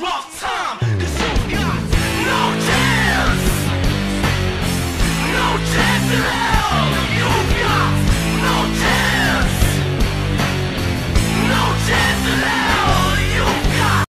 wrong time.